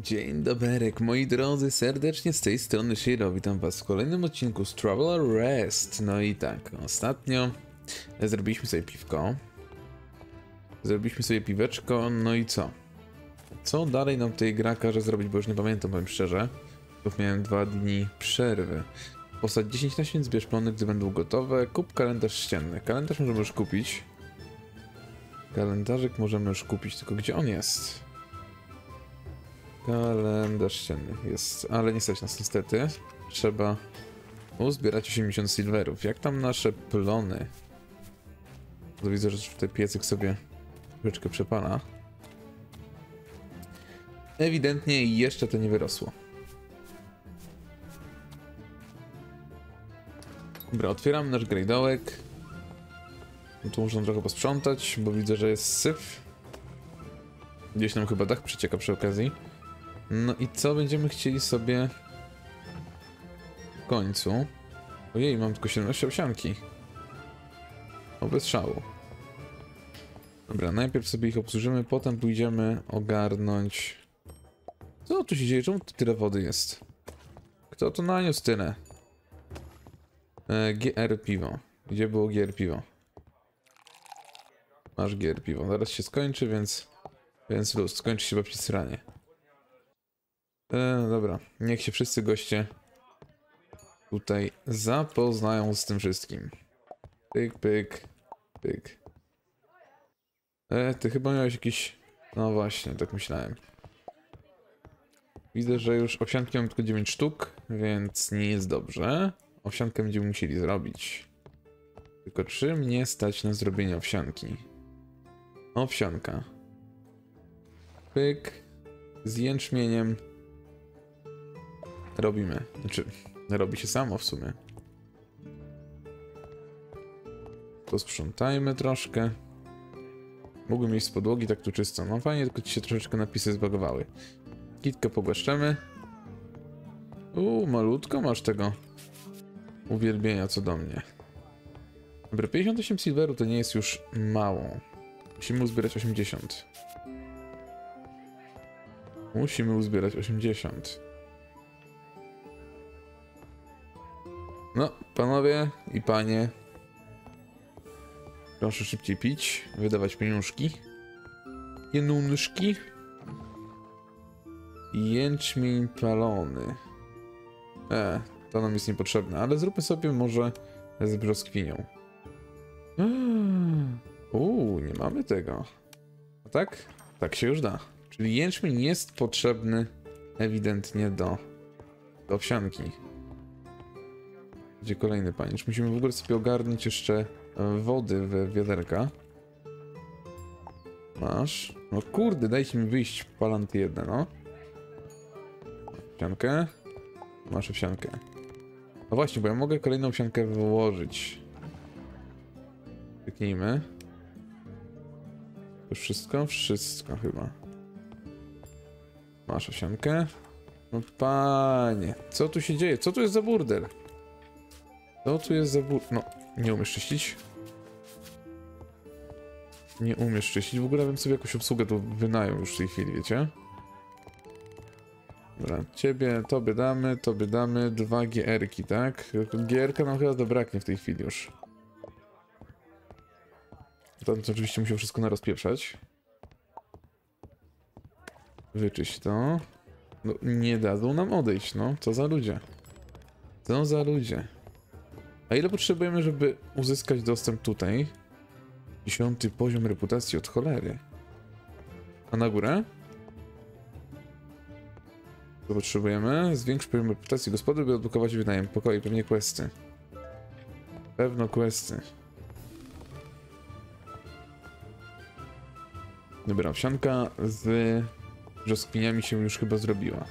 Dzień dobry, moi drodzy, serdecznie z tej strony Shiro, witam was w kolejnym odcinku z Traveler Rest. No i tak, ostatnio zrobiliśmy sobie piwko, zrobiliśmy sobie piweczko, no i co? Co dalej nam tej gra każe zrobić, bo już nie pamiętam, powiem szczerze, bo miałem dwa dni przerwy. Postać 10 nasion, zbierz plony, gdy będą gotowe, kup kalendarz ścienny. Kalendarz możemy już kupić. Kalendarzyk możemy już kupić, tylko gdzie on jest? Kalendarz ścienny jest, ale nie stać nas niestety. Trzeba uzbierać 80 silverów. Jak tam nasze plony? To widzę, że tutaj piecyk sobie troszeczkę przepala. Ewidentnie jeszcze to nie wyrosło. Dobra, otwieramy nasz grejdołek. Tu można trochę posprzątać, bo widzę, że jest syf. Gdzieś nam chyba dach przecieka przy okazji. No i co będziemy chcieli sobie w końcu? Ojej, mam tylko 17 owsianki. O, bez szału. Dobra, najpierw sobie ich obsłużymy, potem pójdziemy ogarnąć... Co tu się dzieje? Czemu tyle wody jest? Kto to naniósł tyle? E, GR piwo. Gdzie było GR piwo? Masz GR piwo. Zaraz się skończy, więc... Więc luz. Skończy się babci sranie. E, dobra, niech się wszyscy goście tutaj zapoznają z tym wszystkim. Pyk, pyk, pyk. E, ty chyba miałeś jakiś... No właśnie, tak myślałem. Widzę, że już owsianki mam tylko 9 sztuk, więc nie jest dobrze. Owsiankę będziemy musieli zrobić. Tylko czy mnie stać na zrobienie owsianki? Owsianka. Pyk. Z jęczmieniem robimy. Znaczy, robi się samo w sumie. Posprzątajmy troszkę. Mógłbym mieć z podłogi tak tu czysto. No fajnie, tylko ci się troszeczkę napisy zbagowały. Kitkę pogłaszczemy. Uuu, malutko masz tego uwielbienia co do mnie. Dobra, 58 silveru to nie jest już mało. Musimy uzbierać 80. Musimy uzbierać 80. No, panowie i panie. Proszę szybciej pić, wydawać pieniążki. Pieniążki. Jęczmień palony. E, to nam jest niepotrzebne, ale zróbmy sobie może z brzoskwinią. Uuu, nie mamy tego. A tak? Tak się już da. Czyli jęczmień jest potrzebny ewidentnie do, do owsianki. Gdzie kolejny panicz? Musimy w ogóle sobie ogarnąć jeszcze e, wody w wiaderka. Masz. No kurde, dajcie mi wyjść palanty jedne, no. Owsiankę. Masz owsiankę. No właśnie, bo ja mogę kolejną owsiankę wyłożyć. Kliknijmy. To wszystko? Wszystko chyba. Masz owsiankę. No panie, co tu się dzieje? Co tu jest za burdel? Co tu jest za bur... No, nie umiesz czyścić? Nie umiesz czyścić. W ogóle bym sobie jakąś obsługę tu wynajął już w tej chwili, wiecie? Dobra, ciebie, tobie damy, tobie damy dwa GR-ki, tak? GR-ka nam chyba dobraknie w tej chwili już. To oczywiście musiał wszystko narozpieprzać. Wyczyść to. No, nie dadzą nam odejść, no. Co za ludzie. Co za ludzie. A ile potrzebujemy, żeby uzyskać dostęp tutaj? Dziesiąty poziom reputacji od cholery. A na górę? Co potrzebujemy? Zwiększ poziom reputacji gospody, by odblokować wynajem pokoi, pewnie questy. Pewno questy. Dobra, wsianka z brzoskwiniami się już chyba zrobiła.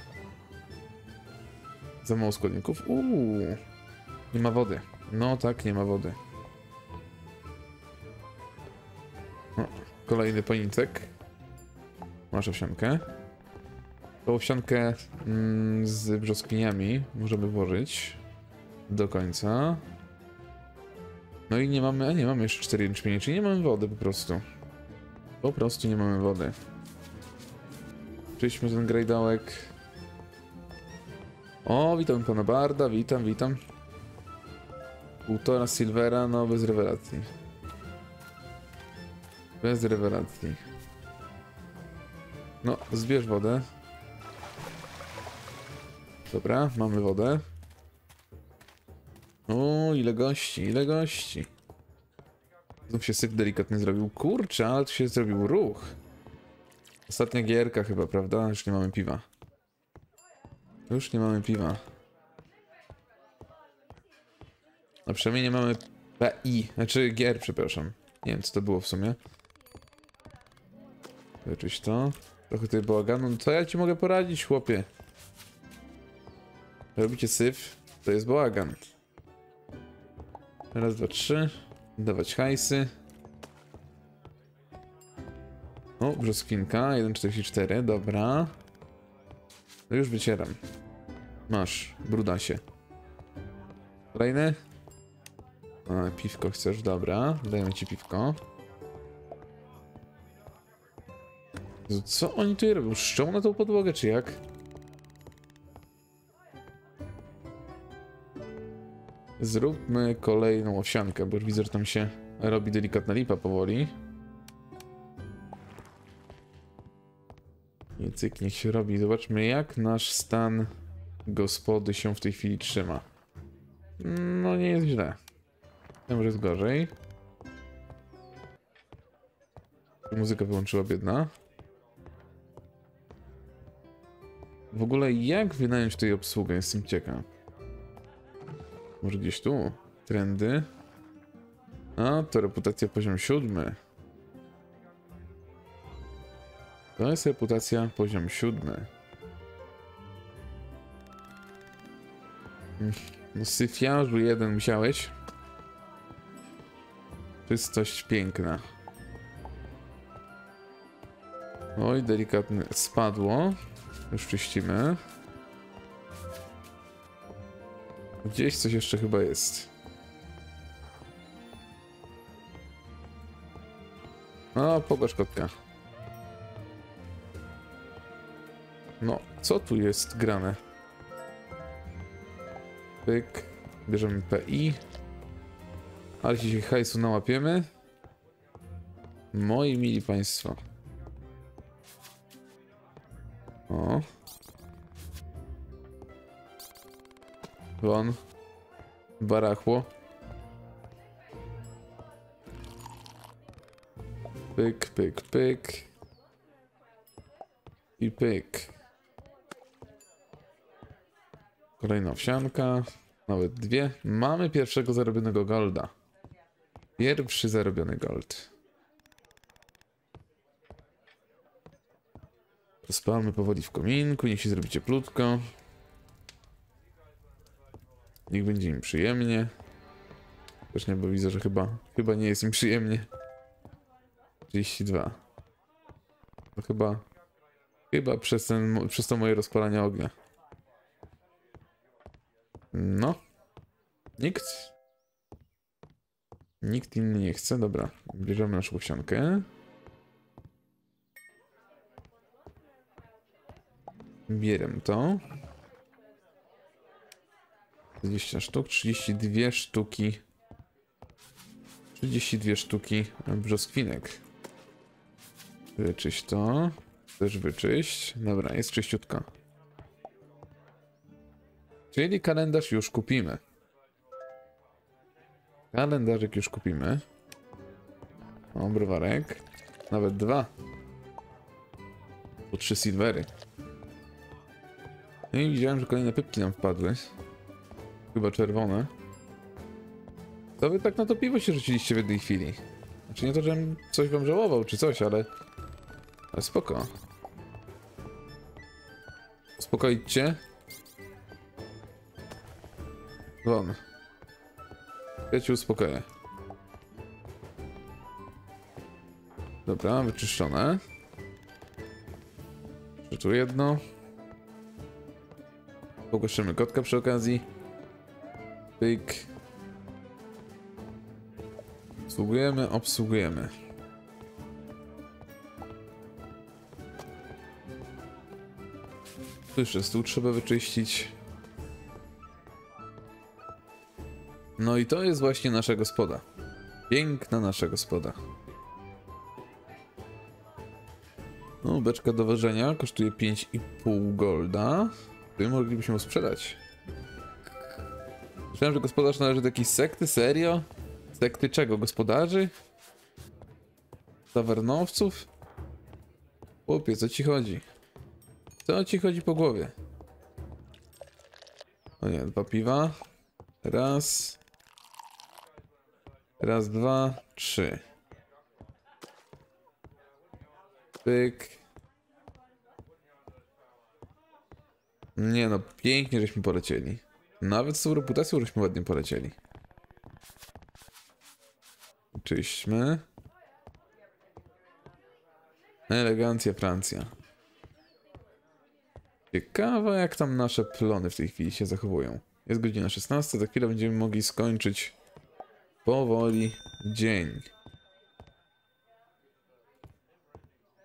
Za mało składników? Uuu. Nie ma wody. No tak, nie ma wody. O, kolejny panicek. Masz owsiankę. Tą owsiankę mm, z brzoskwiniami możemy włożyć do końca. No i nie mamy, a nie mamy jeszcze 4 jęczmienie, czyli nie mamy wody po prostu. Po prostu nie mamy wody. Czyśmy ten grajdołek. O, witam pana Barda, witam, witam. Półtora silvera, no bez rewelacji. Bez rewelacji. No, zbierz wodę. Dobra, mamy wodę. O, ile gości, ile gości. Znów się syf delikatnie zrobił. Kurczę, ale tu się zrobił ruch. Ostatnia gierka chyba, prawda? Już nie mamy piwa. Już nie mamy piwa. A przynajmniej nie mamy PI. Znaczy gier, przepraszam. Nie wiem, co to było w sumie. Wyczyś to. Trochę tutaj bałaganu. No co ja ci mogę poradzić, chłopie? Robicie syf, to jest bałagan. Raz, dwa, trzy. Dawać hajsy. O, brzoskwinka, 1,44, dobra. No już wycieram. Masz, brudasie. Kolejny? A, piwko chcesz, dobra. Dajemy ci piwko. Co oni tu robią? Szczą na tą podłogę, czy jak? Zróbmy kolejną owsiankę, bo już widzę, że tam się robi delikatna lipa powoli. I niech się robi. Zobaczmy, jak nasz stan gospody się w tej chwili trzyma. No, nie jest źle. Może jest gorzej. Muzyka wyłączyła biedna. W ogóle jak wynająć tutaj obsługę? Jestem ciekaw. Może gdzieś tu? Trendy. A, to reputacja poziom siódmy. To jest reputacja poziom siódmy. No syfiarzu jeden musiałeś. Czystość piękna. Oj, delikatnie spadło. Już czyścimy. Gdzieś coś jeszcze chyba jest. O, pogosz kotka. No, co tu jest grane? Pyk. Bierzemy PI. Ale się hajsu nałapiemy. Moi mili państwo. O. Won. Barachło. Pyk, pyk, pyk. I pyk. Kolejna owsianka. Nawet dwie. Mamy pierwszego zarobionego golda. Pierwszy zarobiony gold. Spalmy powoli w kominku, niech się zrobi cieplutko. Niech będzie im przyjemnie. Też nie, bo widzę, że chyba, chyba nie jest im przyjemnie. 32. To chyba, chyba przez, ten, przez to moje rozpalanie ognia. No. Nikt? Nikt inny nie chce. Dobra, bierzemy naszą owsiankę. Bierem to. 20 sztuk, 32 sztuki. 32 sztuki brzoskwinek. Wyczyść to. Też wyczyść. Dobra, jest czyściutka. Czyli kalendarz już kupimy. Kalendarzyk już kupimy. O, browarek. Nawet dwa. Po trzy silvery. No i widziałem, że kolejne pypki nam wpadły. Chyba czerwone. To wy tak na to piwo się rzuciliście w jednej chwili. Znaczy nie to, żebym coś wam żałował, czy coś, ale... Ale spoko. Uspokoić Won. Ja cię uspokoję. Dobra, wyczyszczone. Jeszcze tu jedno. Pogłoszymy kotka przy okazji. Pyk. Obsługujemy, obsługujemy. Tu jeszcze stół trzeba wyczyścić. No i to jest właśnie nasza gospoda. Piękna nasza gospoda. No, beczka do ważenia kosztuje 5,5 golda. To moglibyśmy ją sprzedać. Myślałem, że gospodarz należy do jakiejś sekty, serio? Sekty czego? Gospodarzy? Tawernowców? Chłopie, co ci chodzi? Co ci chodzi po głowie? O nie, dwa piwa. Raz. Raz, dwa, trzy. Pyk. Nie no, pięknie żeśmy polecieli. Nawet z tą reputacją żeśmy ładnie polecieli. Czyśmy. Elegancja Francja. Ciekawe jak tam nasze plony w tej chwili się zachowują. Jest godzina 16, za chwilę będziemy mogli skończyć powoli dzień.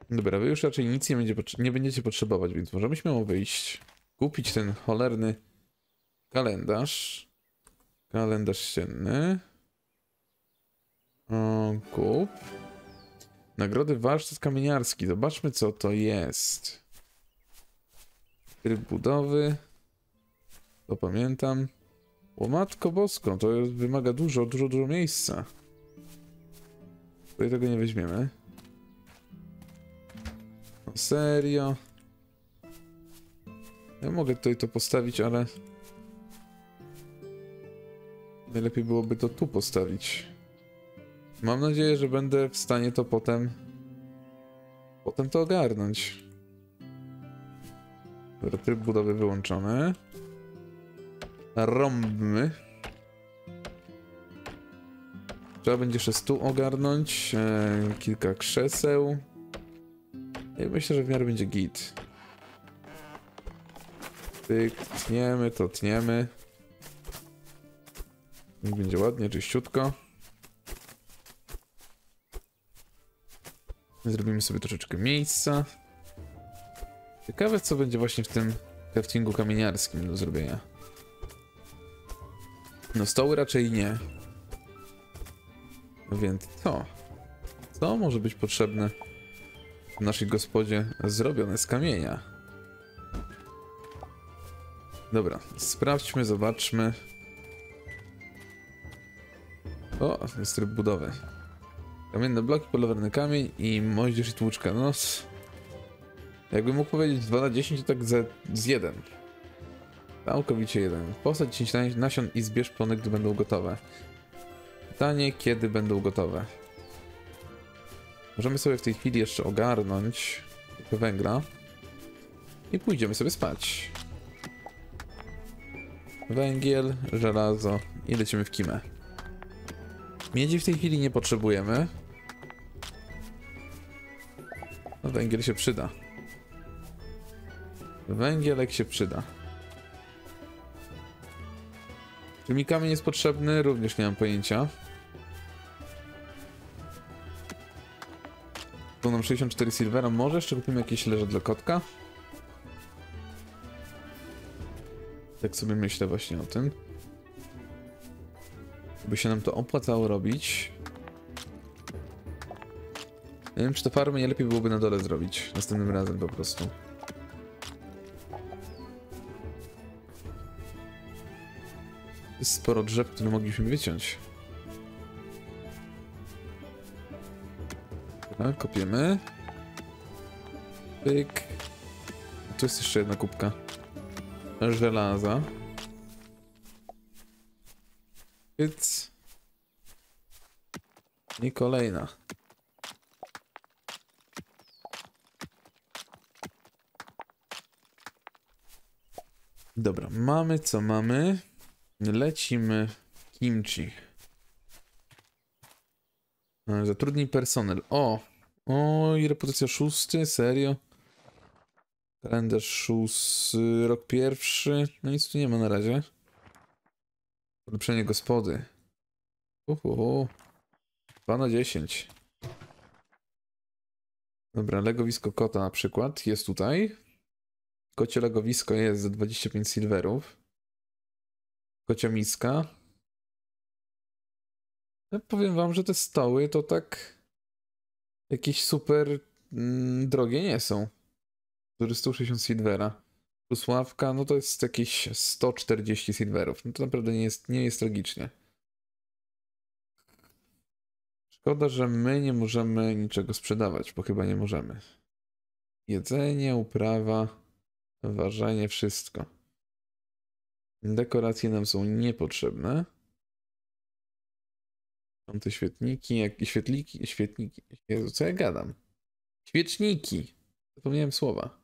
Dobra, wy już raczej nic nie, będzie, nie będziecie potrzebować, więc możemy śmiało wyjść, kupić ten cholerny kalendarz. Kalendarz ścienny. O, kup. Nagrody warsztat kamieniarski. Zobaczmy co to jest. Tryb budowy. To pamiętam. O matko bosko, to wymaga dużo, dużo, dużo miejsca. Tutaj tego nie weźmiemy. No serio. Ja mogę tutaj to postawić, ale... Najlepiej byłoby to tu postawić. Mam nadzieję, że będę w stanie to potem... Potem to ogarnąć. Dobra, tryb budowy wyłączony. Rąbmy. Trzeba będzie jeszcze stół ogarnąć. E, kilka krzeseł. I myślę, że w miarę będzie git. Tyk, tniemy, to tniemy. Będzie ładnie, czyściutko. Zrobimy sobie troszeczkę miejsca. Ciekawe, co będzie właśnie w tym craftingu kamieniarskim do zrobienia. No stoły raczej nie. Więc co? Co może być potrzebne w naszej gospodzie zrobione z kamienia? Dobra, sprawdźmy, zobaczmy. O, jest tryb budowy. Kamienne bloki, polowerny kamień i moździerz i tłuczka. No, jakbym mógł powiedzieć 2 na 10, to tak z, z 1. Całkowicie jeden. Posadź 10 na- nasion i zbierz plony, gdy będą gotowe. Pytanie, kiedy będą gotowe. Możemy sobie w tej chwili jeszcze ogarnąć węgla. I pójdziemy sobie spać. Węgiel, żelazo i lecimy w kimę. Miedzi w tej chwili nie potrzebujemy. No węgiel się przyda. Węgielek się przyda. Czy mi kamień jest potrzebny? Również nie mam pojęcia. Tu nam 64 silvera. Może jeszcze kupimy jakieś leże dla kotka? Tak sobie myślę właśnie o tym. By się nam to opłacało robić. Nie wiem, czy te farmy nie lepiej byłoby na dole zrobić. Następnym razem po prostu. Sporo drzew, które mogliśmy wyciąć. Dobra, kopiemy. Pyk. Tu jest jeszcze jedna kubka. Żelaza. Pyc. I kolejna. Dobra, mamy co mamy. Lecimy kimchi. E, Zatrudnij personel. O! O, i reputacja szósty, serio? Kalendarz szósty, rok pierwszy. No nic tu nie ma na razie. Ulepszenie gospody. Uhu. 2 na 10. Dobra, legowisko kota na przykład jest tutaj. Kocie legowisko jest za 25 silverów. Kocia miska. Ja powiem wam, że te stoły to tak jakieś super mm, drogie nie są. 460 silvera. Plus ławka, no to jest jakieś 140 silverów. No to naprawdę nie jest, nie jest tragicznie. Szkoda, że my nie możemy niczego sprzedawać, bo chyba nie możemy. Jedzenie, uprawa, ważenie, wszystko. Dekoracje nam są niepotrzebne. Są te świetniki, jak świetliki, świetniki. Jezu, co ja gadam? Świeczniki. Zapomniałem słowa.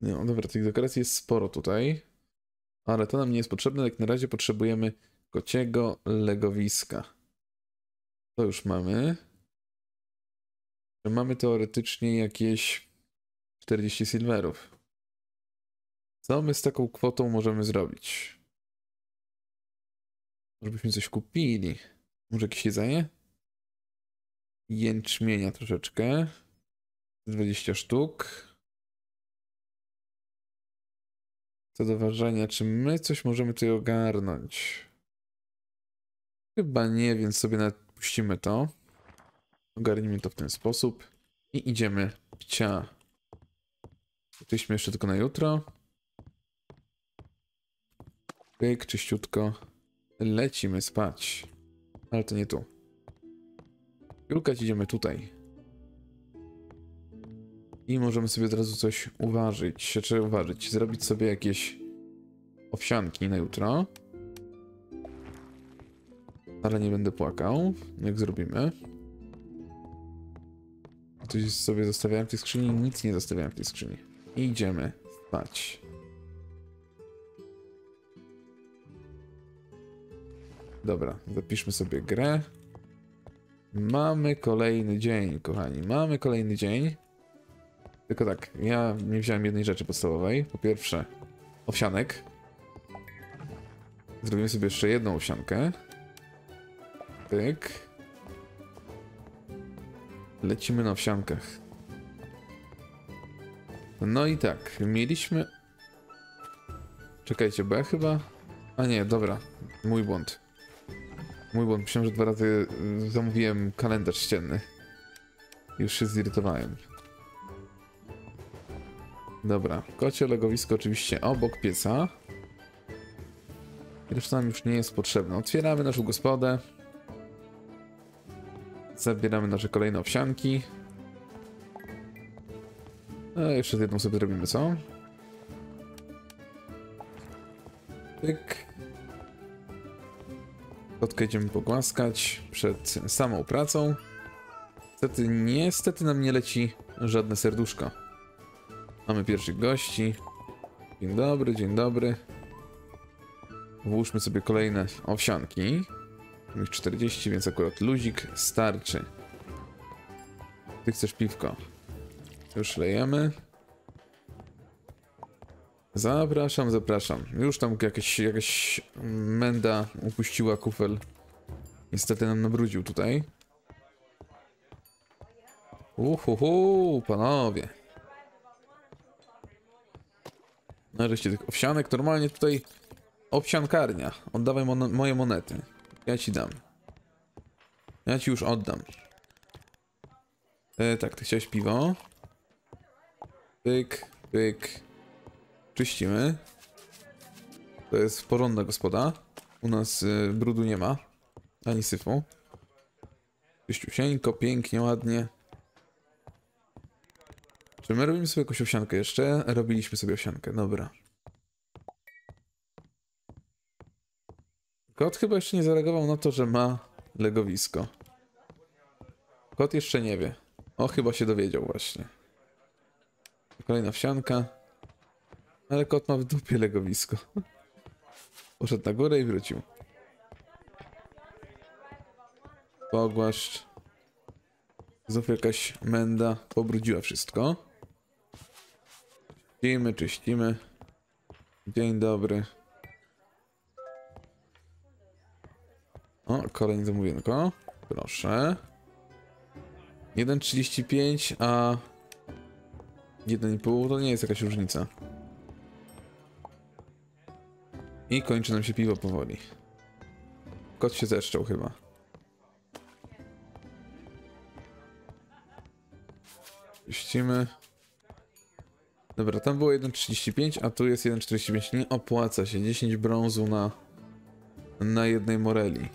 No dobra, tych dekoracji jest sporo tutaj. Ale to nam nie jest potrzebne. Jak na razie potrzebujemy kociego legowiska. To już mamy. Mamy teoretycznie jakieś 40 silverów. Co my z taką kwotą możemy zrobić? Może byśmy coś kupili? Może jakieś jedzenie? Jęczmienia troszeczkę. 20 sztuk. Co do ważenia, czy my coś możemy tutaj ogarnąć? Chyba nie, więc sobie nawet puścimy to. Ogarnijmy to w ten sposób. I idziemy. Cia. Jesteśmy jeszcze tylko na jutro. Pyk, czyściutko. Lecimy spać. Ale to nie tu. Julkać idziemy tutaj. I możemy sobie od razu coś uważać. Czy uważać? Zrobić sobie jakieś owsianki na jutro. Ale nie będę płakał, jak zrobimy. Coś sobie zostawiałem w tej skrzyni, nic nie zostawiałem w tej skrzyni. I idziemy spać. Dobra, zapiszmy sobie grę. Mamy kolejny dzień, kochani. Mamy kolejny dzień. Tylko tak, ja nie wziąłem jednej rzeczy podstawowej. Po pierwsze, owsianek. Zrobimy sobie jeszcze jedną owsiankę. Tyk. Lecimy na owsiankach. No i tak, mieliśmy... Czekajcie, bo ja chyba... A nie, dobra, mój błąd. Mój błąd, myślałem, że dwa razy y, zamówiłem kalendarz ścienny. Już się zirytowałem. Dobra, kocie legowisko oczywiście obok pieca. Reszta nam już nie jest potrzebna. Otwieramy naszą gospodę. Zabieramy nasze kolejne owsianki. A jeszcze jedną sobie zrobimy, co? Tyk. Kotkę idziemy pogłaskać przed samą pracą. Niestety, niestety nam nie leci żadne serduszko. Mamy pierwszych gości. Dzień dobry, dzień dobry. Włóżmy sobie kolejne owsianki. Mam ich 40, więc akurat luzik starczy. Ty chcesz piwko. Już lejemy. Zapraszam, zapraszam. Już tam jakaś, jakaś menda upuściła kufel. Niestety nam nabrudził tutaj. Uhuhu, panowie. Nareszcie tych owsianek. Normalnie tutaj owsiankarnia. Oddawaj mon moje monety. Ja ci dam. Ja ci już oddam. E, tak, ty chciałeś piwo. Pyk, pyk. Czyścimy. To jest porządna gospoda. U nas y, brudu nie ma. Ani syfu. Czyściusieńko, pięknie, ładnie. Czy my robimy sobie jakąś owsiankę jeszcze? Robiliśmy sobie owsiankę, dobra. Kot chyba jeszcze nie zareagował na to, że ma legowisko. Kot jeszcze nie wie. O, chyba się dowiedział właśnie. Kolejna wsianka. Ale kot ma w dupie legowisko. Poszedł na górę i wrócił. Pogłaszcz. Znów jakaś menda pobrudziła wszystko. Czyścimy, czyścimy. Dzień dobry. O, kolejne zamówienko. Proszę. 1,35, a 1,5 to nie jest jakaś różnica. I kończy nam się piwo powoli. Kot się zeszczał chyba. Puścimy. Dobra, tam było 1,35, a tu jest 1,45. Nie opłaca się. 10 brązu na, na jednej moreli.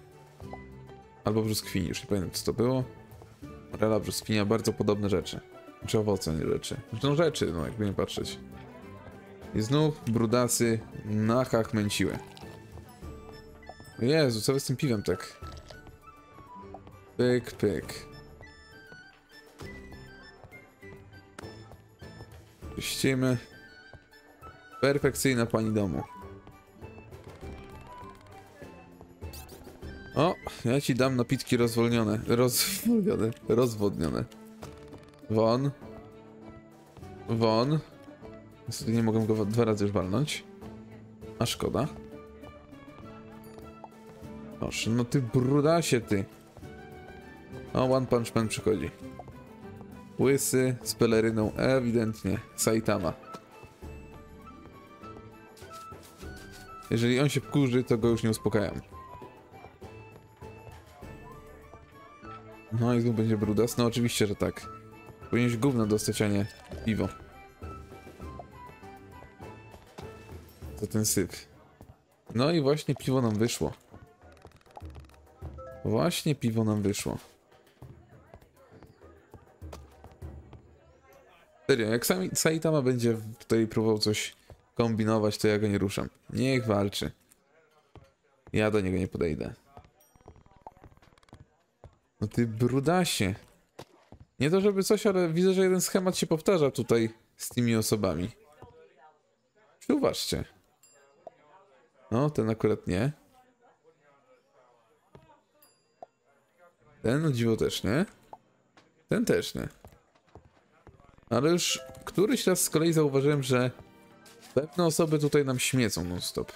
Albo brzuskwini, już nie pamiętam co to było. Morela, brzoskwinia, bardzo podobne rzeczy. Czy owoce, nie rzeczy. No rzeczy, no jakby nie patrzeć. I znów brudasy nachachmęciły. Jezu, co z tym piwem tak? Pyk, pyk. Puścimy. Perfekcyjna pani domu. O, ja ci dam napitki rozwolnione. Rozwolnione. Rozwodnione. Won. Won. Niestety nie mogę go dwa razy już walnąć. A szkoda. Proszę, no ty brudasie ty. O, One Punch Man przychodzi. Łysy z peleryną, ewidentnie. Saitama. Jeżeli on się wkurzy, to go już nie uspokajam. No i znów będzie brudas? No oczywiście, że tak. Powinieneś gówno dostać, a nie piwo. To ten syf. No i właśnie piwo nam wyszło. Właśnie piwo nam wyszło. Serio, jak sami Saitama będzie tutaj próbował coś kombinować, to ja go nie ruszam. Niech walczy. Ja do niego nie podejdę. No ty brudasie. Nie to żeby coś, ale widzę, że jeden schemat się powtarza tutaj z tymi osobami. Uważcie. No, ten akurat nie. Ten, no dziwo też nie. Ten też nie. Ale już któryś raz z kolei zauważyłem, że pewne osoby tutaj nam śmiecą non-stop.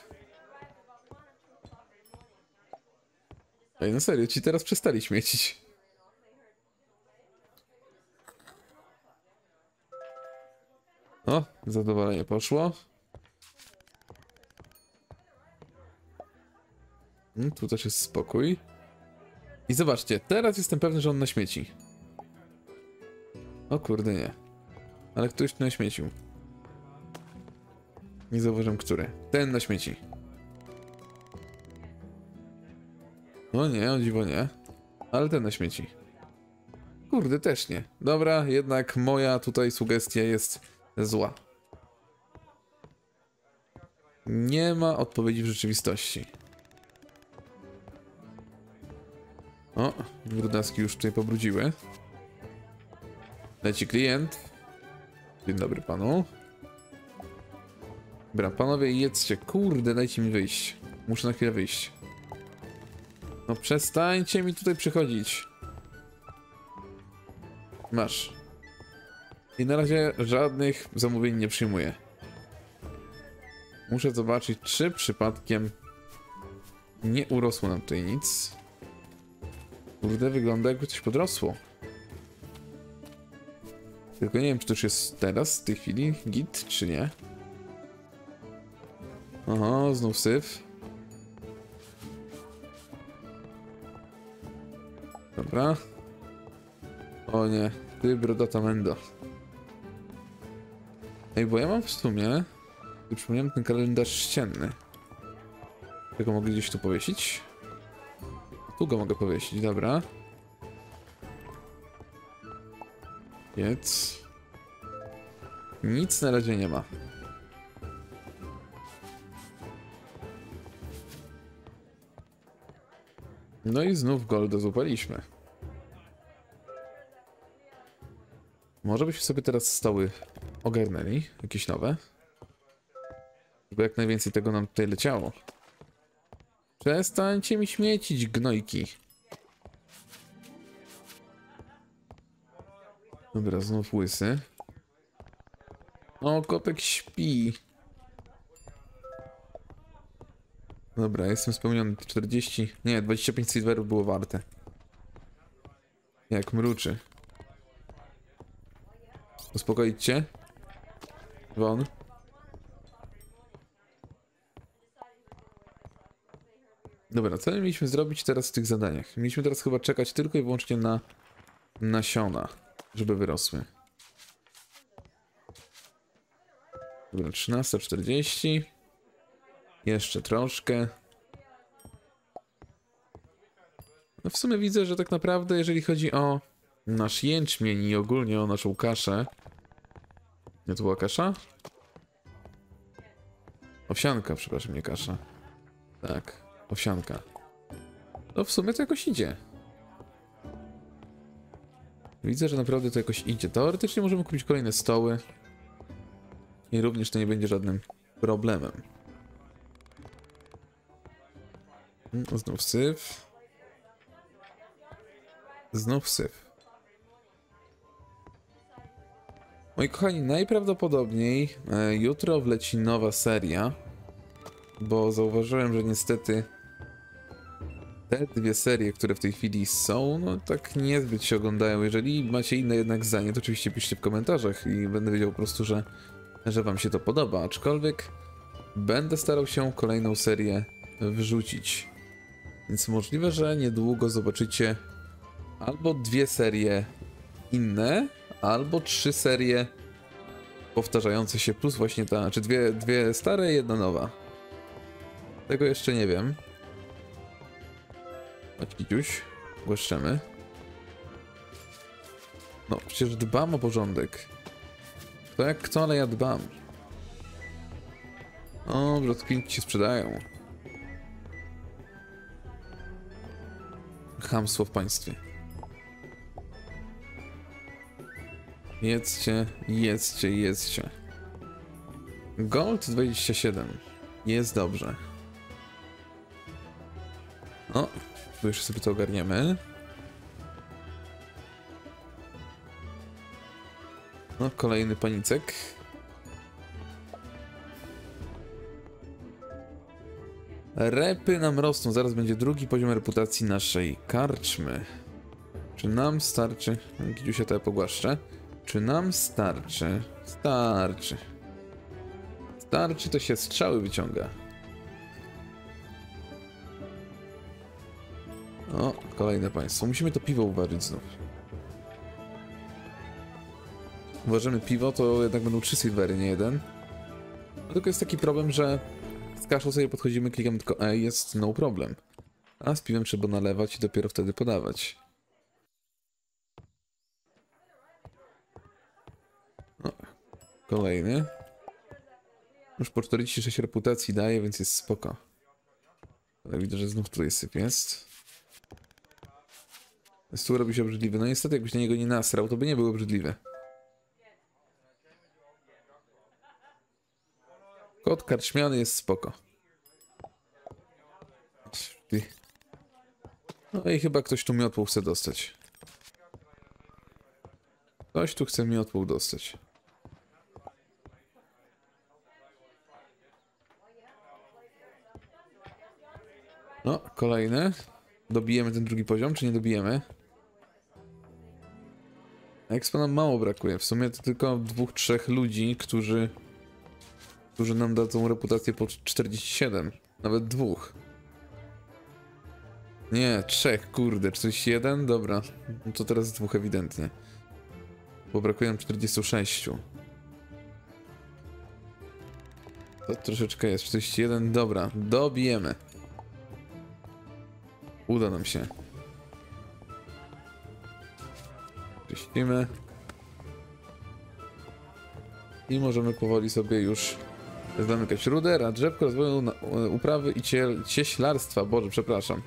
Ej, no serio, ci teraz przestali śmiecić. O, zadowolenie poszło. Mm, tu też jest spokój. I zobaczcie, teraz jestem pewny, że on naśmieci. O kurde, nie. Ale ktoś naśmiecił. Nie zauważyłem, który. Ten na śmieci. O nie, o dziwo nie. Ale ten na śmieci. Kurde, też nie. Dobra, jednak moja tutaj sugestia jest zła. Nie ma odpowiedzi w rzeczywistości. O, brudaski już tutaj pobrudziły. Leci klient. Dzień dobry panu. Dobra, panowie jedzcie. Kurde, dajcie mi wyjść. Muszę na chwilę wyjść. No przestańcie mi tutaj przychodzić. Masz. I na razie żadnych zamówień nie przyjmuję. Muszę zobaczyć, czy przypadkiem nie urosło nam tutaj nic. Kurde, wygląda jakby coś podrosło. Tylko nie wiem, czy to już jest teraz, w tej chwili, git, czy nie. Aha, znów syf. Dobra. O nie, ty brodata mendo. Ej, bo ja mam w sumie... Przypomniałem ten kalendarz ścienny. Tego mogę gdzieś tu powiesić? Tu go mogę powiesić, dobra. Więc... Nic na razie nie ma. No i znów golda złapaliśmy. Może byśmy sobie teraz stoły ogarnęli, jakieś nowe. Żeby jak najwięcej tego nam tutaj leciało. Przestańcie mi śmiecić, gnojki. Dobra, znów łysy. O, kotek śpi. Dobra, jestem spełniony. 40, nie, 25 silverów było warte. Jak mruczy. Uspokoić cię? Dobra, co my mieliśmy zrobić teraz w tych zadaniach? Mieliśmy teraz chyba czekać tylko i wyłącznie na nasiona, żeby wyrosły. Dobra, 13.40. Jeszcze troszkę. No w sumie widzę, że tak naprawdę jeżeli chodzi o nasz jęczmień i ogólnie o naszą kaszę... Nie to była kasza? Owsianka, przepraszam, nie kasza. Tak, owsianka. No w sumie to jakoś idzie. Widzę, że naprawdę to jakoś idzie. Teoretycznie możemy kupić kolejne stoły. I również to nie będzie żadnym problemem. Mm, Znów syf. Znów syf. Moi kochani, najprawdopodobniej e, jutro wleci nowa seria, bo zauważyłem, że niestety te dwie serie, które w tej chwili są, no tak niezbyt się oglądają. Jeżeli macie inne jednak zdanie, to oczywiście piszcie w komentarzach i będę wiedział po prostu, że, że wam się to podoba. Aczkolwiek będę starał się kolejną serię wrzucić. Więc możliwe, że niedługo zobaczycie albo dwie serie inne, albo trzy serie powtarzające się, plus właśnie ta, czy dwie, dwie stare jedna nowa. Tego jeszcze nie wiem. Chodź, Kiciuś, głaszczemy. No, przecież dbam o porządek. Kto jak kto, ale ja dbam. O, brzotkinki się sprzedają. Chamstwo w państwie. Jedzcie, jedzcie, jedzcie. Gold 27. Jest dobrze. O, tu jeszcze sobie to ogarniemy. No, kolejny panicek. Repy nam rosną, zaraz będzie drugi poziom reputacji naszej karczmy. Czy nam starczy? Gidziusia to ja pogłaszczę. Czy nam starczy? Starczy. Starczy, to się strzały wyciąga. Kolejne państwo. Musimy to piwo uważać znów. Uważamy piwo, to jednak będą trzy silvery, nie jeden. No tylko jest taki problem, że z kaszą sobie podchodzimy, klikamy tylko E jest no problem. A z piwem trzeba nalewać i dopiero wtedy podawać. O, kolejny. Już po 46 reputacji daje, więc jest spoko. Ale widzę, że znów tutaj syp jest. Stół robi się obrzydliwy. No niestety, jakbyś na niego nie nasrał, to by nie był obrzydliwy. Kot karczmiany jest spoko. No i chyba ktoś tu miotłą chce dostać. Ktoś tu chce miotłą dostać. No, kolejny. Dobijemy ten drugi poziom, czy nie dobijemy? Expo nam mało brakuje. W sumie to tylko dwóch, trzech ludzi, którzy którzy nam dadzą reputację po 47. Nawet dwóch. Nie, trzech, kurde, 41? Dobra. No to teraz dwóch ewidentnie. Bo brakuje nam 46. To troszeczkę jest. 41, dobra. Dobijemy. Uda nam się. Czyścimy. I możemy powoli sobie już zamykać rudę, a drzewko rozwoju na, uprawy i cie, cieślarstwa. Boże, przepraszam.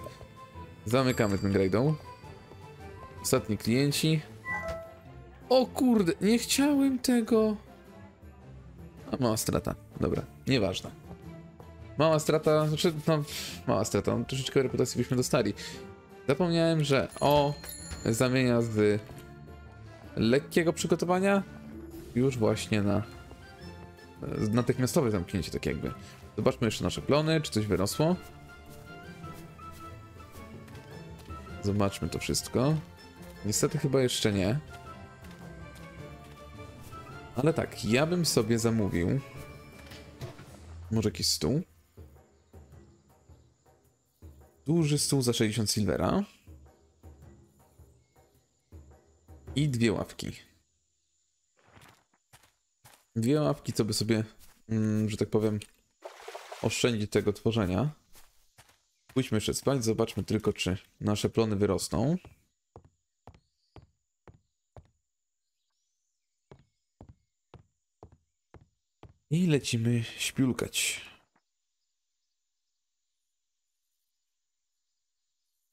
Zamykamy ten grajdą. Ostatni klienci. O kurde, nie chciałem tego. A mała strata. Dobra, nieważne. Mała strata, znaczy, no, mała strata, no, troszeczkę reputacji byśmy dostali. Zapomniałem, że o zamienia z lekkiego przygotowania już właśnie na natychmiastowe zamknięcie, tak jakby. Zobaczmy jeszcze nasze plony, czy coś wyrosło. Zobaczmy to wszystko. Niestety chyba jeszcze nie. Ale tak, ja bym sobie zamówił może jakiś stół. Duży stół za 60 silvera. I dwie ławki. Dwie ławki, co by sobie, mm, że tak powiem, oszczędzić tego tworzenia. Pójdźmy jeszcze spać, zobaczmy tylko, czy nasze plony wyrosną. I lecimy śpiulkać.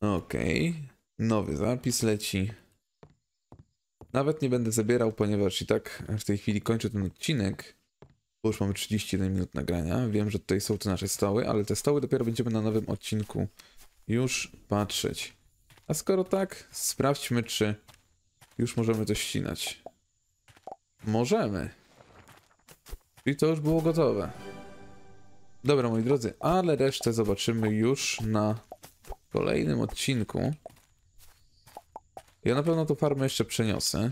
Okej. Nowy zapis leci. Nawet nie będę zabierał, ponieważ i tak w tej chwili kończę ten odcinek. Bo już mamy 31 minut nagrania. Wiem, że tutaj są te nasze stoły, ale te stoły dopiero będziemy na nowym odcinku już patrzeć. A skoro tak, sprawdźmy, czy już możemy to ścinać. Możemy. Czyli to już było gotowe. Dobra, moi drodzy, ale resztę zobaczymy już na kolejnym odcinku. Ja na pewno tą farmę jeszcze przeniosę.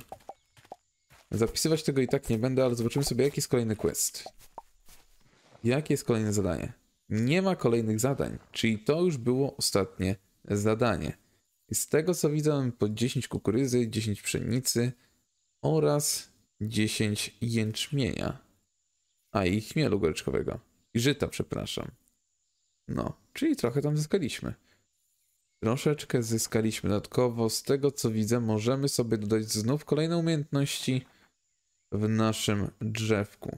Zapisywać tego i tak nie będę, ale zobaczymy sobie, jaki jest kolejny quest. Jakie jest kolejne zadanie? Nie ma kolejnych zadań, czyli to już było ostatnie zadanie. I z tego co widzę, po 10 kukurydzy, 10 pszenicy oraz 10 jęczmienia. A i chmielu goryczkowego. I żyta, przepraszam. No, czyli trochę tam zyskaliśmy. Troszeczkę zyskaliśmy dodatkowo. Z tego co widzę, możemy sobie dodać znów kolejne umiejętności w naszym drzewku.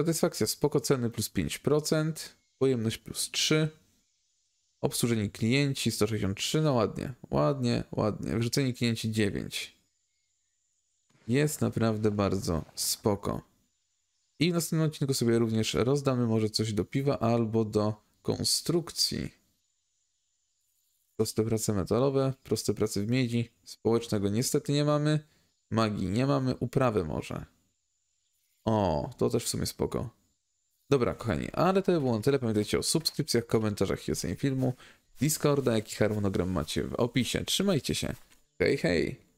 Satysfakcja spoko ceny plus 5%, pojemność plus 3, obsłużeni klienci 163, no ładnie, ładnie, ładnie. Wrzuceni klienci 9. Jest naprawdę bardzo spoko. I w następnym odcinku sobie również rozdamy może coś do piwa albo do konstrukcji. Proste prace metalowe, proste prace w miedzi. Społecznego niestety nie mamy. Magii nie mamy. Uprawę może. O, to też w sumie spoko. Dobra, kochani, ale to by było na tyle. Pamiętajcie o subskrypcjach, komentarzach i ocenie filmu. Discorda, jak i harmonogram macie w opisie. Trzymajcie się. Hej, hej!